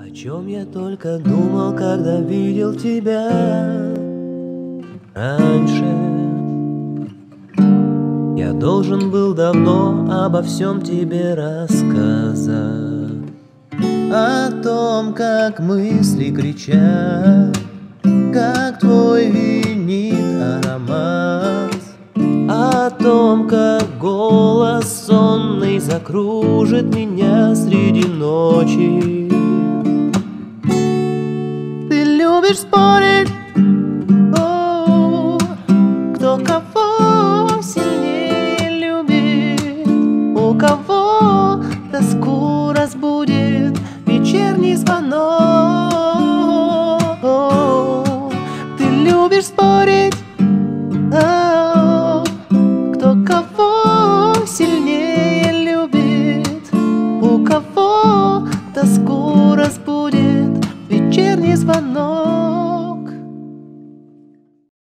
О чем я только думал, когда видел тебя раньше. Я должен был давно обо всем тебе рассказать. О том, как мысли кричат Как твой винит аромат. О том, как голос сонный закружит меня среди ночи Любишь спорить? О, Кто кого сильнее любит? У кого тоску разбудит Вечерний звонок? О, Ты любишь спорить? О, Кто кого сильнее любит? У кого тоску